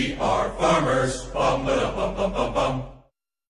We are farmers. Bum ba da bum bum bum bum.